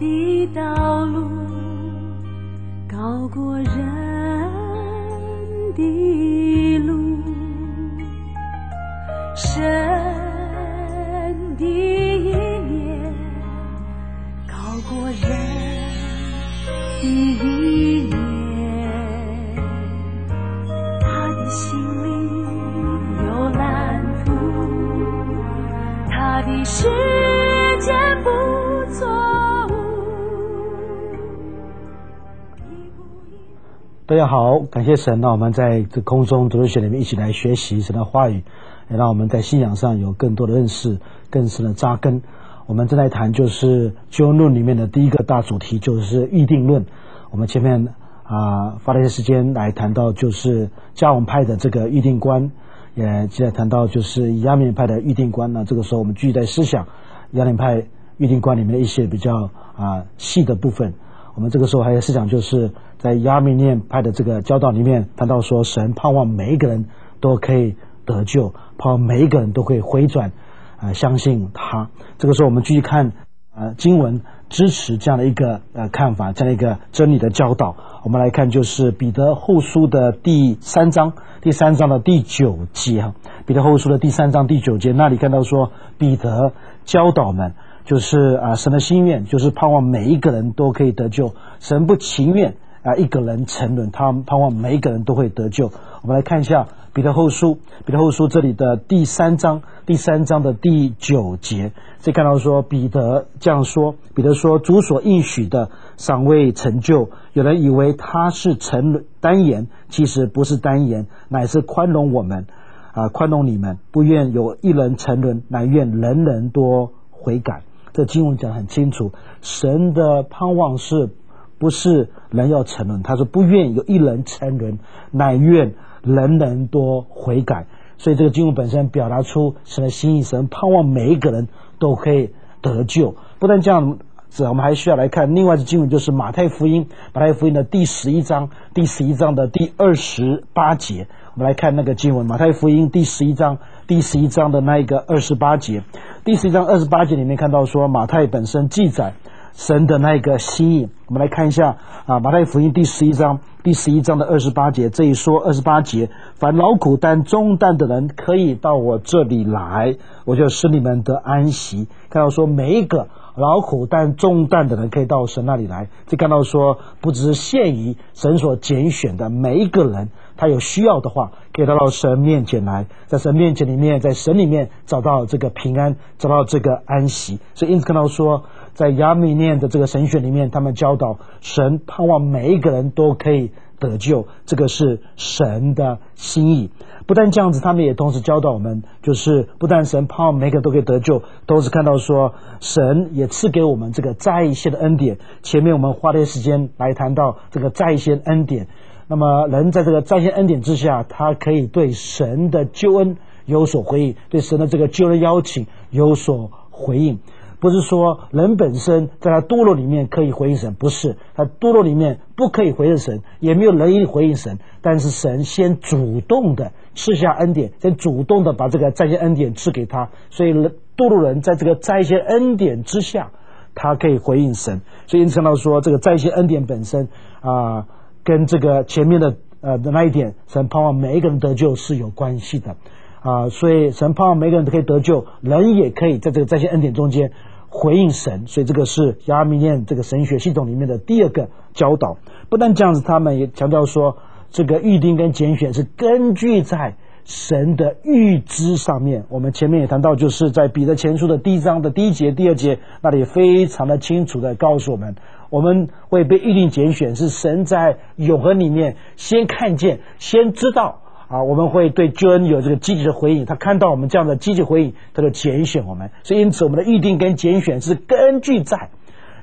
的道路高过人的路，大家好，感谢神，让我们在这空中读书学里面一起来学习神的话语，也让我们在信仰上有更多的认识，更深的扎根。我们正在谈就是救恩论里面的第一个大主题，就是预定论。我们前面啊、花了一些时间来谈到就是加王派的这个预定观，也接着谈到就是亚缅派的预定观呢。这个时候我们继续在思想亚缅派预定观里面一些比较啊、细的部分。我们这个时候还有思想，就是在亚米念派的这个教导里面谈到说，神盼望每一个人都可以得救，盼望每一个人都可以回转，啊、相信他。这个时候我们继续看呃经文支持这样的一个呃看法，这样一个真理的教导。我们来看就是彼得后书的第三章，第三章的第九节哈，彼得后书的第三章第九节那里看到说，彼得教导们。就是啊，神的心愿就是盼望每一个人都可以得救。神不情愿啊一个人沉沦，他盼望每一个人都会得救。我们来看一下彼得后书，彼得后书这里的第三章，第三章的第九节，这看到说彼得这样说：彼得说，主所应许的尚未成就，有人以为他是沉沦单言，其实不是单言，乃是宽容我们啊，宽容你们，不愿有一人沉沦，乃愿人人多悔改。这经文讲得很清楚，神的盼望是不是人要沉沦？他说不愿有一人沉沦，乃愿人人多悔改。所以这个经文本身表达出神的心意，神盼望每一个人都可以得救。不但这样子，我们还需要来看另外的经文，就是马太福音，马太福音的第十一章，第十一章的第二十八节。我们来看那个经文，马太福音第十一章，第十一章的那一个二十八节。第十一章二十八节里面看到说，马太本身记载神的那个心意。我们来看一下啊，马太福音第十一章第十一章的二十八节，这一说二十八节，凡劳苦担重担的人，可以到我这里来，我就使你们得安息。看到说每一个。劳苦担重担的人可以到神那里来，就看到说，不只是限于神所拣选的每一个人，他有需要的话，可以到到神面前来，在神面前里面，在神里面找到这个平安，找到这个安息。所以因此看到说，在亚米念的这个神学里面，他们教导神盼望每一个人都可以得救，这个是神的心意。不但这样子，他们也同时教导我们，就是不但神盼望每个人都可以得救，同时看到说神也赐给我们这个在一些的恩典。前面我们花了一些时间来谈到这个在一些恩典。那么人在这个在一些恩典之下，他可以对神的救恩有所回应，对神的这个救恩邀请有所回应。不是说人本身在他堕落里面可以回应神，不是他堕落里面不可以回应神，也没有人因回应神。但是神先主动的赐下恩典，先主动的把这个在线恩典赐给他，所以堕落人在这个在线恩典之下，他可以回应神。所以因此看到说，这个在线恩典本身啊、跟这个前面的呃的那一点，神盼望每一个人得救是有关系的啊、所以神盼望每个人都可以得救，人也可以在这个在线恩典中间。回应神，所以这个是亚米念这个神学系统里面的第二个教导。不但这样子，他们也强调说，这个预定跟拣选是根据在神的预知上面。我们前面也谈到，就是在彼得前书的第一章的第一节、第二节那里非常的清楚的告诉我们，我们会被预定拣选，是神在永恒里面先看见、先知道。啊，我们会对救恩有这个积极的回应，他看到我们这样的积极回应，他就拣选我们。所以，因此我们的预定跟拣选是根据在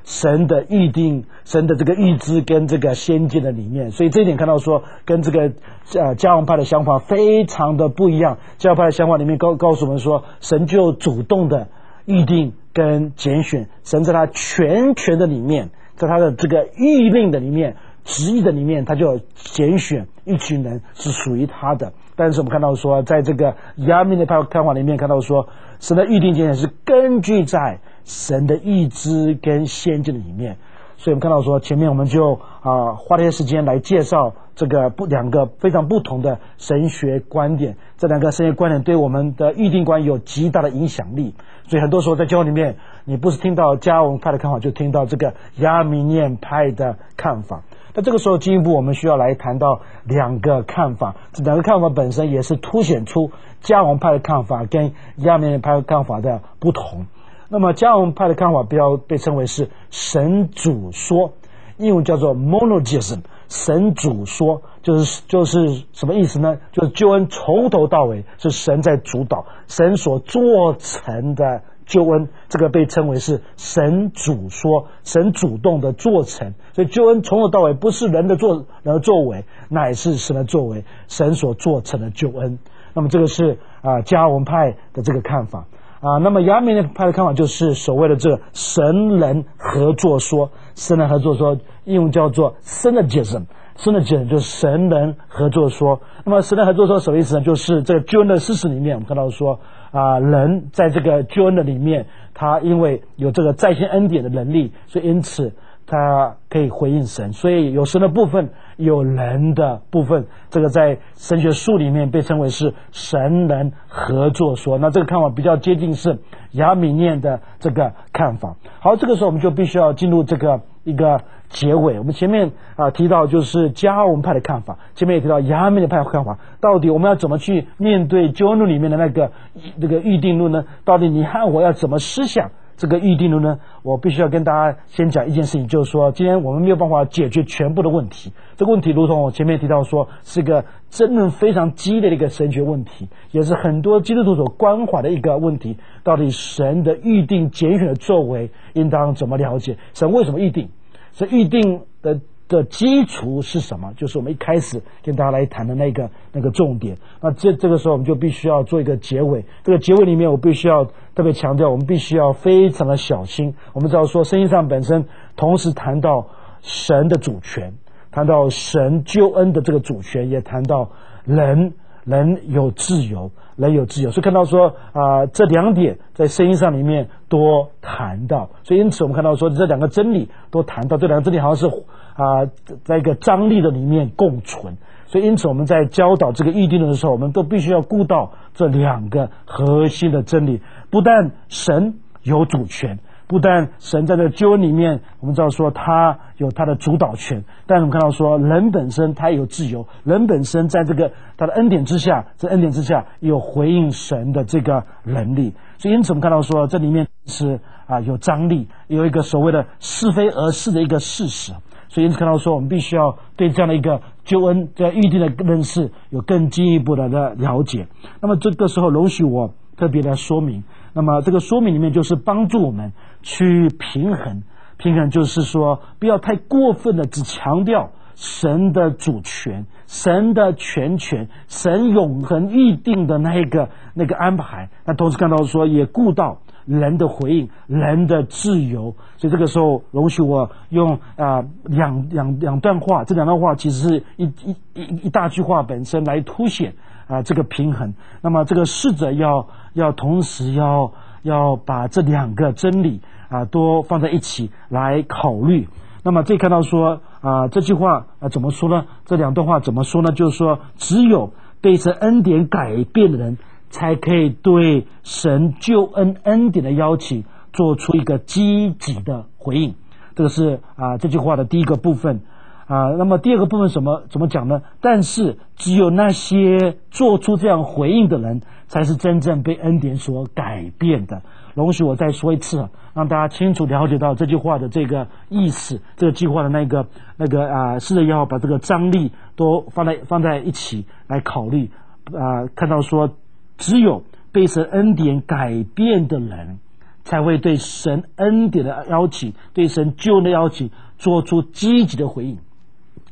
神的预定、神的这个预知跟这个先见的里面。所以这一点看到说，跟这个呃加王派的想法非常的不一样。加王派的想法里面告告诉我们说，神就主动的预定跟拣选，神在他全权的里面，在他的这个预令的里面。旨意的里面，他就拣选一群人是属于他的。但是我们看到说，在这个亚米的派看法里面看到说，神的预定拣选是根据在神的意志跟先见的里面。所以我们看到说，前面我们就啊花了一些时间来介绍这个不两个非常不同的神学观点，这两个神学观点对我们的预定观有极大的影响力。所以很多时候在教会里面，你不是听到加文派的看法，就听到这个亚米念派的看法。那这个时候进一步我们需要来谈到两个看法，这两个看法本身也是凸显出加文派的看法跟亚米念派的看法的不同。那么加文派的看法比较被称为是神主说，英文叫做 monogism。神主说就是就是什么意思呢？就是救恩从头到尾是神在主导，神所做成的救恩，这个被称为是神主说，神主动的做成。所以救恩从头到尾不是人的作人的作为，乃是神的作为，神所做成的救恩。那么这个是啊加文派的这个看法。啊，那么亚米派的看法就是所谓的这个神人合作说，神人合作说，英文叫做 synergism，synergism 就是神人合作说。那么神人合作说什么意思呢？就是这个救恩的事实里面，我们看到说啊，人在这个救恩的里面，他因为有这个在线恩典的能力，所以因此。他可以回应神，所以有神的部分，有人的部分，这个在神学术里面被称为是神人合作说。那这个看法比较接近是亚米念的这个看法。好，这个时候我们就必须要进入这个一个结尾。我们前面啊提到就是加文派的看法，前面也提到亚米念派看法。到底我们要怎么去面对救恩论里面的那个那个预定论呢？到底你和我要怎么思想？这个预定论呢，我必须要跟大家先讲一件事情，就是说，今天我们没有办法解决全部的问题。这个问题，如同我前面提到说，是一个争论非常激烈的一个神学问题，也是很多基督徒所关怀的一个问题。到底神的预定拣选的作为，应当怎么了解？神为什么预定？是预定的。的基础是什么？就是我们一开始跟大家来谈的那个那个重点。那这这个时候我们就必须要做一个结尾。这个结尾里面，我必须要特别强调，我们必须要非常的小心。我们知道说，圣经上本身同时谈到神的主权，谈到神救恩的这个主权，也谈到人人有自由，人有自由。所以看到说啊，这两点在圣经上里面多谈到。所以因此我们看到说，这两个真理都谈到，这两个真理好像是。啊，在一个张力的里面共存，所以因此我们在教导这个预定论的时候，我们都必须要顾到这两个核心的真理。不但神有主权，不但神在这救恩里面，我们知道说他有他的主导权，但我们看到说人本身他有自由，人本身在这个他的恩典之下，在恩典之下有回应神的这个能力。所以因此我们看到说这里面是啊有张力，有一个所谓的是非而是的一个事实。所以，因此看到说，我们必须要对这样的一个救恩在预定的认识有更进一步的的了解。那么，这个时候容许我特别的说明。那么，这个说明里面就是帮助我们去平衡，平衡就是说，不要太过分的只强调神的主权、神的全权、神永恒预定的那个那个安排。那同时看到说，也顾到。人的回应，人的自由，所以这个时候容许我用啊两两两段话，这两段话其实是一一一一大句话本身来凸显啊这个平衡。那么这个试着要要同时要要把这两个真理啊都放在一起来考虑。那么这看到说啊这句话啊怎么说呢？这两段话怎么说呢？就是说只有被这恩典改变的人。才可以对神救恩恩典的邀请做出一个积极的回应。这个是啊这句话的第一个部分啊。那么第二个部分什么怎么讲呢？但是只有那些做出这样回应的人，才是真正被恩典所改变的。容许我再说一次，让大家清楚了解到这句话的这个意思。这个计划的那个那个啊，试着要把这个张力都放在放在一起来考虑啊，看到说。只有被神恩典改变的人，才会对神恩典的邀请、对神救恩的邀请做出积极的回应。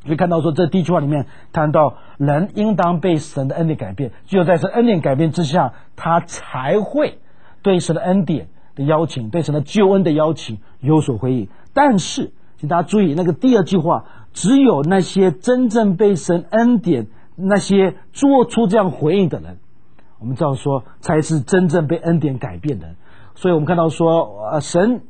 就看到，说这第一句话里面谈到，人应当被神的恩典改变，只有在神恩典改变之下，他才会对神的恩典的邀请、对神的救恩的邀请有所回应。但是，请大家注意，那个第二句话，只有那些真正被神恩典、那些做出这样回应的人。我们知道说，才是真正被恩典改变的人。所以我们看到说，呃，神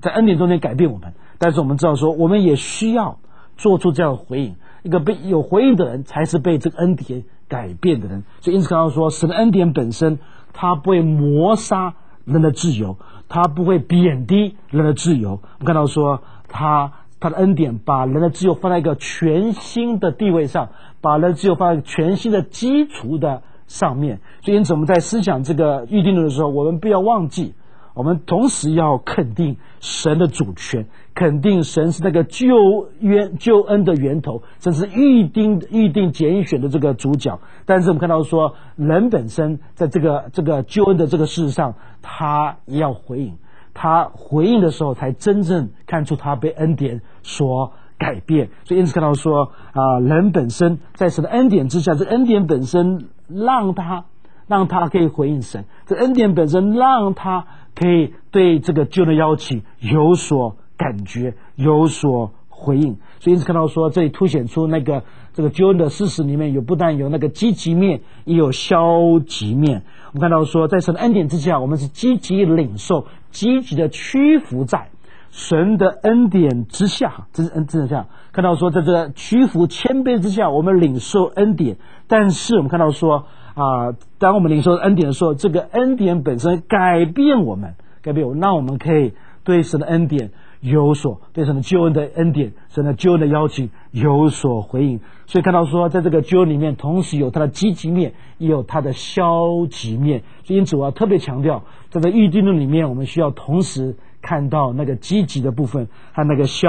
在恩典中间改变我们，但是我们知道说，我们也需要做出这样的回应。一个被有回应的人，才是被这个恩典改变的人。所以因此刚刚说，神的恩典本身，它不会磨杀人的自由，它不会贬低人的自由。我们看到说，他他的恩典把人的自由放在一个全新的地位上，把人的自由放在一个全新的基础的上面。所以因此我们在思想这个预定论的时候，我们不要忘记。我们同时要肯定神的主权，肯定神是那个救援救恩的源头，这是预定预定拣选的这个主角。但是我们看到说，人本身在这个这个救恩的这个事实上，他要回应，他回应的时候，才真正看出他被恩典所改变。所以因此看到说啊，人本身在神的恩典之下，这恩典本身让他让他可以回应神，这恩典本身让他。可以对这个救的邀请有所感觉，有所回应。所以因此看到说，这里凸显出那个这个救恩的事实里面有不但有那个积极面，也有消极面。我们看到说，在神的恩典之下，我们是积极领受、积极的屈服在神的恩典之下。这是恩之下看到说，在这屈服谦卑之下，我们领受恩典。但是我们看到说。啊，当我们领受恩典的时候，这个恩典本身改变我们，改变我，那我们可以对神的恩典有所，对神的救恩的恩典，神的救恩的邀请有所回应。所以看到说，在这个救恩里面，同时有它的积极面，也有它的消极面。所以因此，我要特别强调，在这预定论里面，我们需要同时看到那个积极的部分和那个消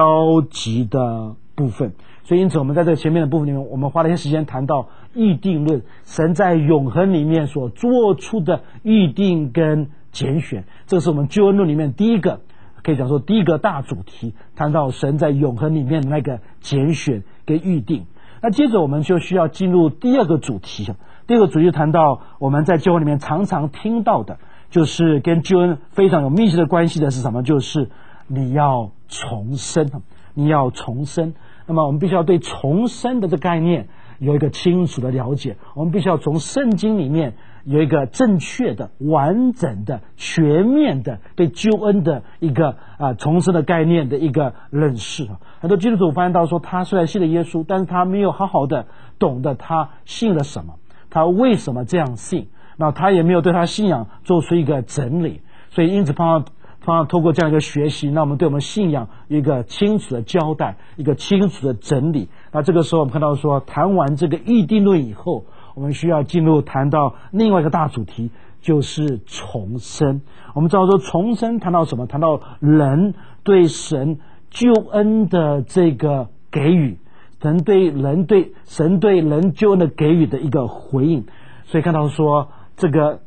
极的部分。所以，因此，我们在这前面的部分里面，我们花了一些时间谈到预定论，神在永恒里面所做出的预定跟拣选，这是我们救恩论里面第一个，可以讲说第一个大主题，谈到神在永恒里面的那个拣选跟预定。那接着我们就需要进入第二个主题，第二个主题谈到我们在救恩里面常常听到的，就是跟救恩非常有密切的关系的是什么？就是你要重生，你要重生。那么我们必须要对重生的这概念有一个清楚的了解。我们必须要从圣经里面有一个正确的、完整的、全面的对救恩的一个啊重生的概念的一个认识。很多基督徒发现到说，他虽然信了耶稣，但是他没有好好的懂得他信了什么，他为什么这样信，那他也没有对他信仰做出一个整理，所以因此碰啊，通过这样一个学习，那我们对我们信仰一个清楚的交代，一个清楚的整理。那这个时候，我们看到说，谈完这个预定论以后，我们需要进入谈到另外一个大主题，就是重生。我们知道说，重生谈到什么？谈到人对神救恩的这个给予，神对人对神对人救恩的给予的一个回应。所以看到说这个。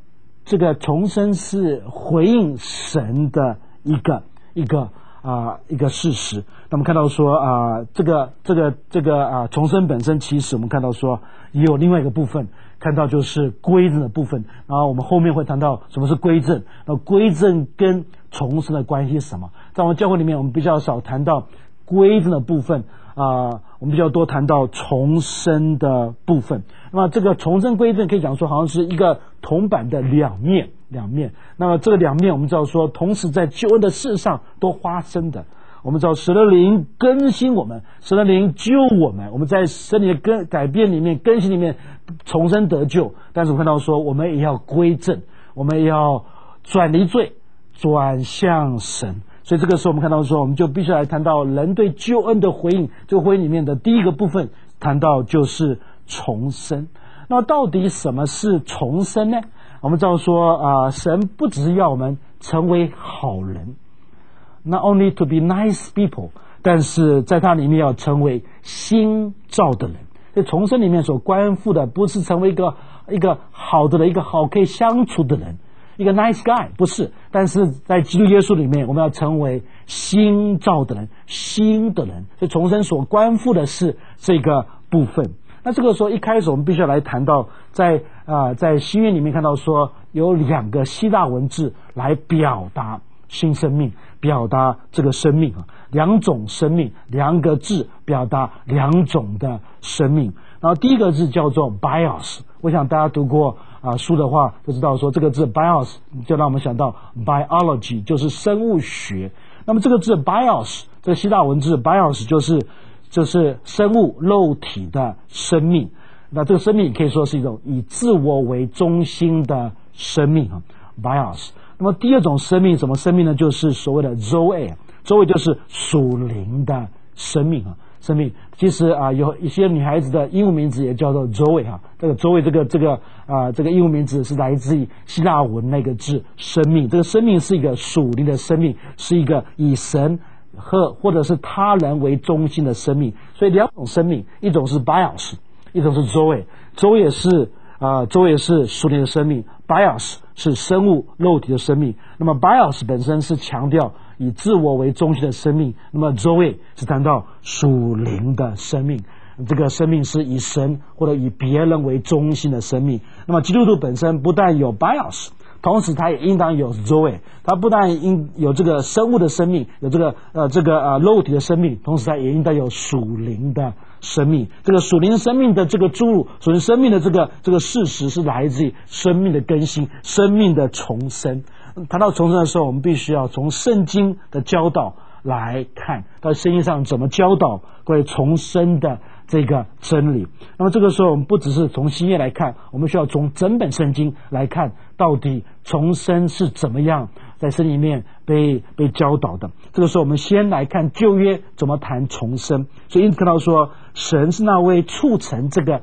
这个重生是回应神的一个一个啊一个事实。那么看到说啊，这个这个这个啊重生本身，其实我们看到说也有另外一个部分，看到就是归正的部分。然后我们后面会谈到什么是归正。那归正跟重生的关系是什么？在我们教会里面，我们比较少谈到归正的部分啊，我们比较多谈到重生的部分。那么这个重生归正可以讲说，好像是一个。铜板的两面，两面。那么这个两面，我们知道说，同时在救恩的事上都发生的。我们知道神的灵更新我们，神的灵救我们。我们在神灵的更改变里面、更新里面重生得救。但是我看到说，我们也要归正，我们要转离罪，转向神。所以这个时候，我们看到说，我们就必须来谈到人对救恩的回应。这个回应里面的第一个部分，谈到就是重生。那到底什么是重生呢？我们知道说啊，神不只是要我们成为好人，not only to be nice people，但是在它里面要成为新造的人。这重生里面所关乎的，不是成为一个一个好的人，一个好可以相处的人，一个 nice guy，不是。但是在基督耶稣里面，我们要成为新造的人，新的人。所以重生所关乎的是这个部分。那这个时候一开始，我们必须要来谈到，在啊，在新约里面看到说有两个希腊文字来表达新生命，表达这个生命啊，两种生命，两个字表达两种的生命。然后第一个字叫做 bios，我想大家读过啊书的话，就知道说这个字 bios 就让我们想到 biology 就是生物学。那么这个字 bios 这个希腊文字 bios 就是就是生物肉体的生命。那这个生命可以说是一种以自我为中心的生命啊，bios。那么第二种生命什么生命呢？就是所谓的 zoe，zoe 就是属灵的生命啊。生命其实啊，有一些女孩子的英文名字也叫做 Zoe 哈。这个 Zoe 这个这个啊，这个英文名字是来自于希腊文那个字“生命”。这个生命是一个属灵的生命，是一个以神和或者是他人为中心的生命。所以两种生命，一种是 Bios，一种是 Zoe。Zoe 是啊，Zoe 是属灵的生命，Bios 是生物肉体的生命。那么 Bios 本身是强调。以自我为中心的生命，那么 Zoe 是谈到属灵的生命，这个生命是以神或者以别人为中心的生命。那么基督徒本身不但有 Bios，同时他也应当有 Zoe，他不但应有这个生物的生命，有这个呃这个呃肉体的生命，同时他也应当有属灵的生命。这个属灵生命的这个注入，属灵生命的这个这个事实是来自于生命的更新，生命的重生。谈到重生的时候，我们必须要从圣经的教导来看，到圣经上怎么教导关于重生的这个真理。那么这个时候，我们不只是从新约来看，我们需要从整本圣经来看，到底重生是怎么样在圣里面被被教导的。这个时候，我们先来看旧约怎么谈重生。所以，因此看到说，神是那位促成这个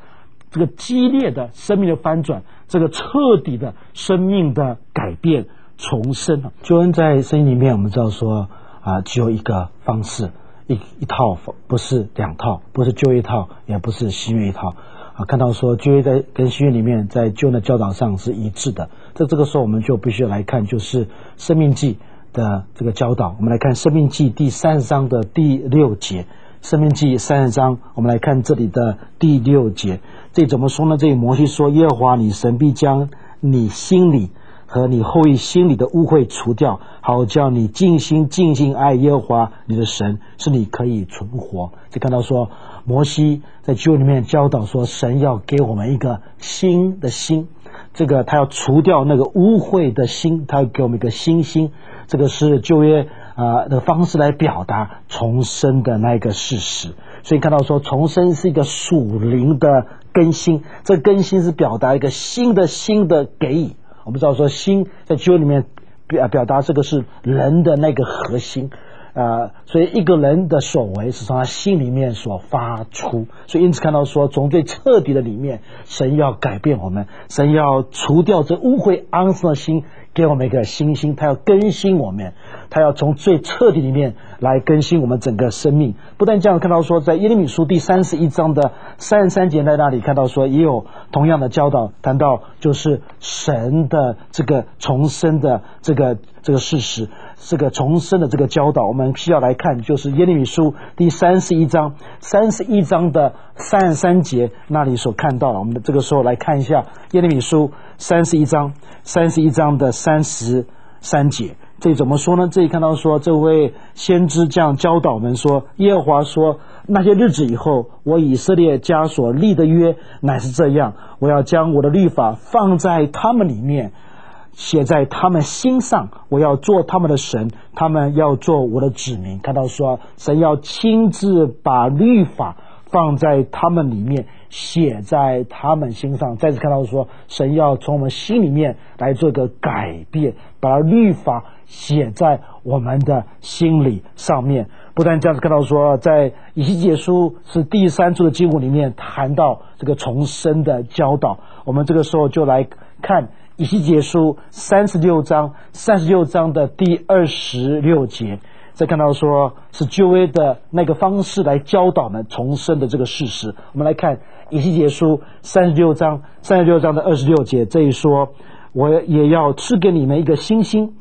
这个激烈的生命的翻转，这个彻底的生命的改变。重生啊！救恩在圣经里面，我们知道说啊，只有一个方式，一一套，不是两套，不是旧一套，也不是新约一套啊。看到说旧约在跟新约里面在旧的教导上是一致的，在这个时候我们就必须来看，就是生命记的这个教导。我们来看生命记第三十章的第六节，生命记三十章，我们来看这里的第六节，这怎么说呢？这里摩西说：“耶和华你神必将你心里。”和你后裔心里的污秽除掉，好叫你尽心尽心爱耶和华你的神，是你可以存活。就看到说，摩西在旧里面教导说，神要给我们一个新的心，这个他要除掉那个污秽的心，他要给我们一个新心。这个是旧约啊的方式来表达重生的那一个事实。所以看到说，重生是一个属灵的更新，这更新是表达一个新的新的给予。我们知道说心在旧里面表表达这个是人的那个核心啊，所以一个人的所为是从他心里面所发出，所以因此看到说从最彻底的里面，神要改变我们，神要除掉这污秽肮脏的心。给我们一个新心，他要更新我们，他要从最彻底里面来更新我们整个生命。不但这样，看到说，在耶利米书第三十一章的三十三节在那里看到说，也有同样的教导，谈到就是神的这个重生的这个这个事实，这个重生的这个教导，我们需要来看，就是耶利米书第三十一章三十一章的三十三节那里所看到。我们这个时候来看一下耶利米书。三十一章，三十一章的三十三节，这怎么说呢？这里看到说，这位先知这样教导我们说：耶和华说，那些日子以后，我以色列家所立的约乃是这样，我要将我的律法放在他们里面，写在他们心上，我要做他们的神，他们要做我的子民。看到说，神要亲自把律法。放在他们里面，写在他们心上。再次看到说，神要从我们心里面来做一个改变，把律法写在我们的心里上面。不但这样子看到说，在以西结书是第三处的经文里面谈到这个重生的教导。我们这个时候就来看以西结书三十六章，三十六章的第二十六节。再看到说是旧约的那个方式来教导们重生的这个事实，我们来看以西结书三十六章三十六章的二十六节，这一说，我也要赐给你们一个新心，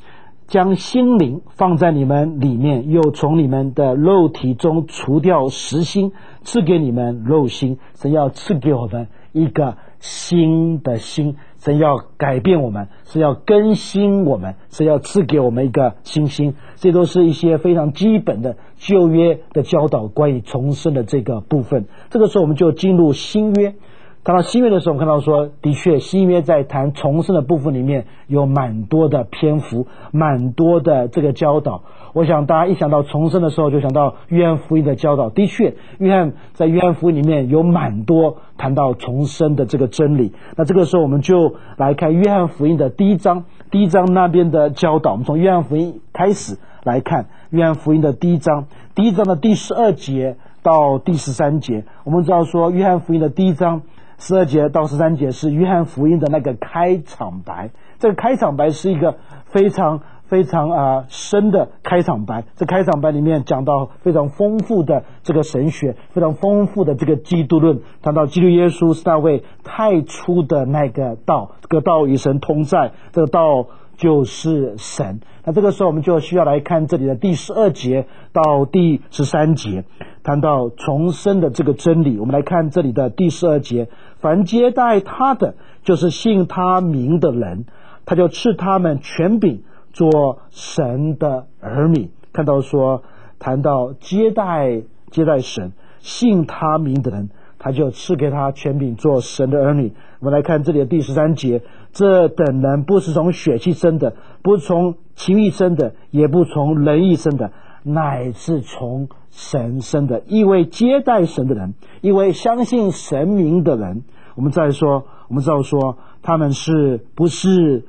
将心灵放在你们里面，又从你们的肉体中除掉实心，赐给你们肉心，神要赐给我们一个新的心。神要改变我们，是要更新我们，是要赐给我们一个新心。这都是一些非常基本的旧约的教导，关于重生的这个部分。这个时候，我们就进入新约。谈到新约的时候，我们看到说，的确新约在谈重生的部分里面有蛮多的篇幅，蛮多的这个教导。我想大家一想到重生的时候，就想到约翰福音的教导。的确，约翰在约翰福音里面有蛮多谈到重生的这个真理。那这个时候，我们就来看约翰福音的第一章，第一章那边的教导。我们从约翰福音开始来看约翰福音的第一章，第一章的第十二节到第十三节。我们知道说，约翰福音的第一章。十二节到十三节是约翰福音的那个开场白，这个开场白是一个非常非常啊深的开场白。这开场白里面讲到非常丰富的这个神学，非常丰富的这个基督论，谈到基督耶稣是那位太初的那个道，这个道与神同在，这个道。就是神。那这个时候，我们就需要来看这里的第十二节到第十三节，谈到重生的这个真理。我们来看这里的第十二节：凡接待他的，就是信他名的人，他就赐他们权柄做神的儿女。看到说，谈到接待接待神、信他名的人。他就赐给他权柄做神的儿女。我们来看这里的第十三节：这等人不是从血气生的，不是从情欲生的，也不从人意生的，乃是从神生的。因为接待神的人，因为相信神明的人，我们再说，我们知道说，他们是不是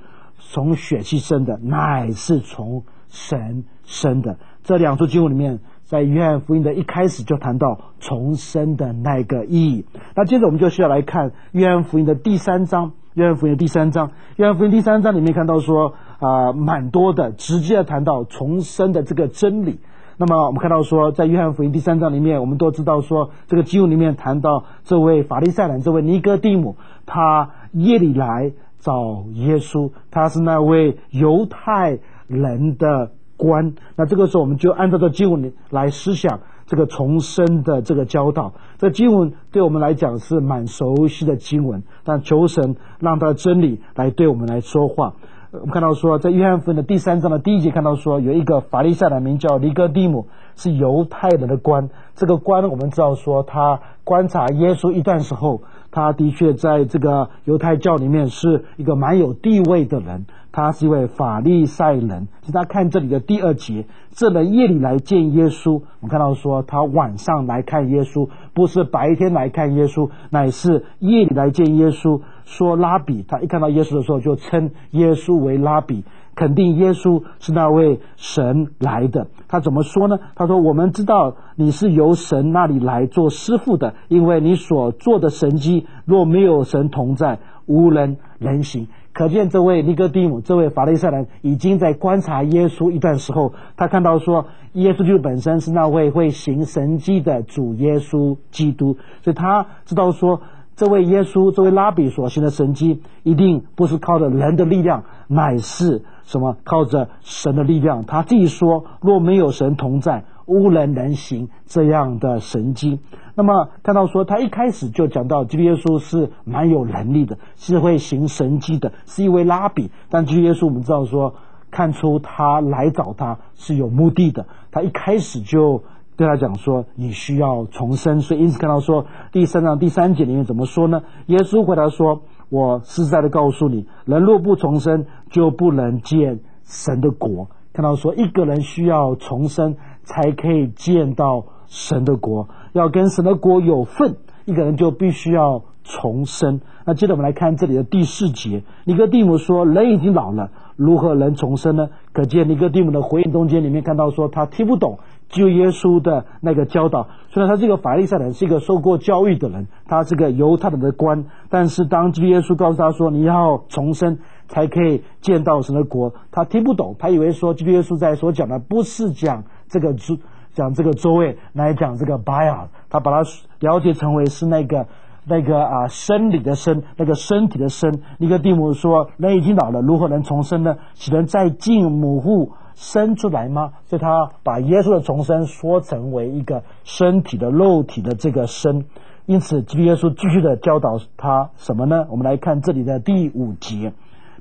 从血气生的，乃是从神生的。这两处经文里面。在约翰福音的一开始就谈到重生的那个意义。那接着我们就需要来看约翰福音的第三章。约翰福音第三章，约翰福音第三章里面看到说啊，蛮多的直接谈到重生的这个真理。那么我们看到说，在约翰福音第三章里面，我们都知道说，这个经文里面谈到这位法利赛人，这位尼哥底母，他夜里来找耶稣，他是那位犹太人的。官，那这个时候我们就按照这经文来思想这个重生的这个教导。这经文对我们来讲是蛮熟悉的经文，但求神让他的真理来对我们来说话。我们看到说，在约翰福音的第三章的第一节看到说，有一个法利赛人名叫尼哥底母，是犹太人的官。这个官我们知道说，他观察耶稣一段时候，他的确在这个犹太教里面是一个蛮有地位的人。他是一位法利赛人，其实他看这里的第二节，这人夜里来见耶稣，我们看到说他晚上来看耶稣，不是白天来看耶稣，乃是夜里来见耶稣。说拉比，他一看到耶稣的时候就称耶稣为拉比，肯定耶稣是那位神来的。他怎么说呢？他说：“我们知道你是由神那里来做师傅的，因为你所做的神迹，若没有神同在，无人能行。”可见这位尼哥底姆，这位法利赛人已经在观察耶稣一段时候，他看到说，耶稣就本身是那位会行神迹的主耶稣基督，所以他知道说，这位耶稣，这位拉比所行的神迹，一定不是靠着人的力量，乃是什么？靠着神的力量。他自己说，若没有神同在。无人能行这样的神迹。那么看到说，他一开始就讲到基督耶稣是蛮有能力的，是会行神迹的，是一位拉比。但基督耶稣我们知道说，看出他来找他是有目的的。他一开始就对他讲说，你需要重生。所以因此看到说，第三章第三节里面怎么说呢？耶稣回答说：“我实在的告诉你，人若不重生，就不能见神的国。”看到说，一个人需要重生。才可以见到神的国，要跟神的国有份，一个人就必须要重生。那接着我们来看这里的第四节，尼哥底母说：“人已经老了，如何能重生呢？”可见尼哥底母的回应中间里面看到说，他听不懂救耶稣的那个教导。虽然他这个法利赛人是一个受过教育的人，他是个犹太人的官，但是当基督耶稣告诉他说：“你要重生。”才可以见到神的国，他听不懂，他以为说基督耶稣在所讲的不是讲这个主讲这个周位来讲这个巴亚，他把它了解成为是那个那个啊生理的生，那个身体的生。尼哥底母说：人已经老了，如何能重生呢？岂能再进母腹生出来吗？所以他把耶稣的重生说成为一个身体的肉体的这个生。因此，基督耶稣继续的教导他什么呢？我们来看这里的第五节。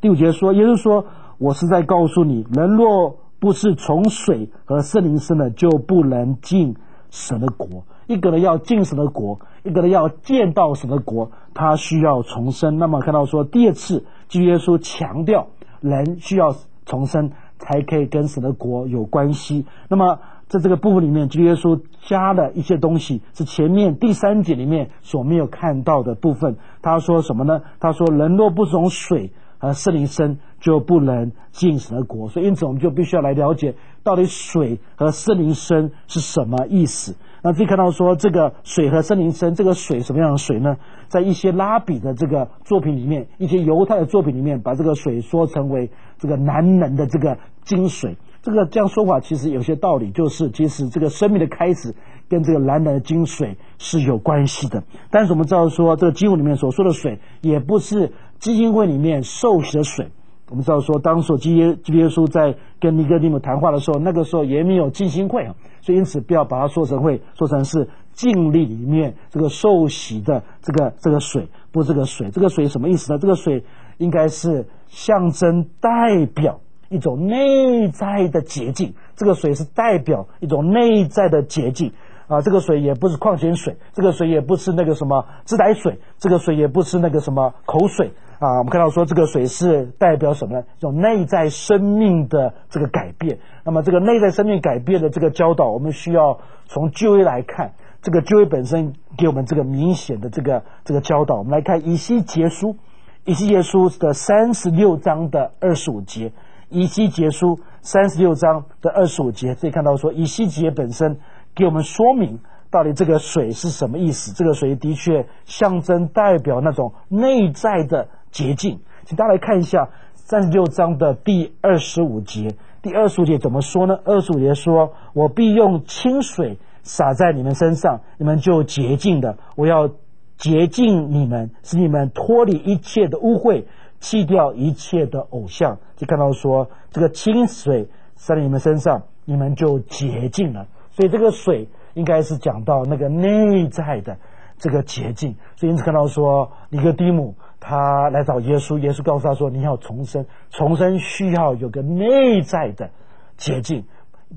第五节说，耶稣说：“我是在告诉你，人若不是从水和圣灵生的，就不能进神的国。”一个人要进神的国，一个人要见到神的国，他需要重生。那么看到说第二次，基督耶稣强调人需要重生，才可以跟神的国有关系。那么在这个部分里面，基督耶稣加了一些东西，是前面第三节里面所没有看到的部分。他说什么呢？他说人若不从水。和圣灵生就不能进神的国，所以因此我们就必须要来了解到底水和圣灵生是什么意思。那可以看到说，这个水和森林生，这个水什么样的水呢？在一些拉比的这个作品里面，一些犹太的作品里面，把这个水说成为这个难能的这个金水。这个这样说法其实有些道理，就是其实这个生命的开始跟这个男人的金水是有关系的。但是我们知道说，这个经文里面所说的水，也不是基金会里面受洗的水。我们知道说，当时基耶基耶稣在跟尼哥底母谈话的时候，那个时候也没有浸心会啊，所以因此不要把它说成会说成是净力里面这个受洗的这个这个水，不是这个水。这个水什么意思呢？这个水应该是象征代表。一种内在的洁净，这个水是代表一种内在的洁净啊。这个水也不是矿泉水，这个水也不是那个什么自来水，这个水也不是那个什么口水啊。我们看到说，这个水是代表什么呢？一种内在生命的这个改变。那么，这个内在生命改变的这个教导，我们需要从旧约来看，这个旧约本身给我们这个明显的这个这个教导。我们来看以西结书，以西结书的三十六章的二十五节。以西结书三十六章的二十五节，可以看到说，以西结本身给我们说明到底这个水是什么意思。这个水的确象征代表那种内在的洁净。请大家来看一下三十六章的第二十五节。第二十五节怎么说呢？二十五节说：“我必用清水洒在你们身上，你们就洁净的。我要洁净你们，使你们脱离一切的污秽。”弃掉一切的偶像，就看到说这个清水洒在你们身上，你们就洁净了。所以这个水应该是讲到那个内在的这个洁净。所以因此看到说，尼哥底母他来找耶稣，耶稣告诉他说：“你要重生，重生需要有个内在的洁净，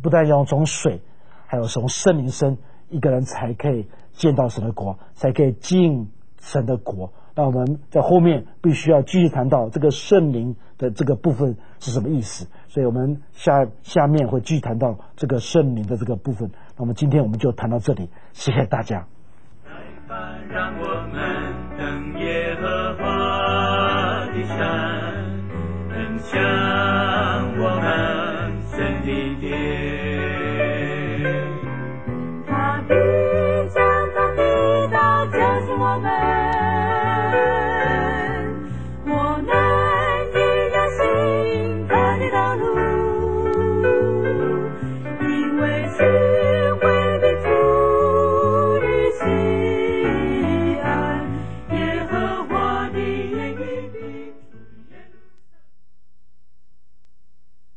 不但要从水，还有从圣灵生，一个人才可以见到神的国，才可以进神的国。”那我们在后面必须要继续谈到这个圣灵的这个部分是什么意思，所以我们下下面会继续谈到这个圣灵的这个部分。那么今天我们就谈到这里，谢谢大家。让我们耶和华的山，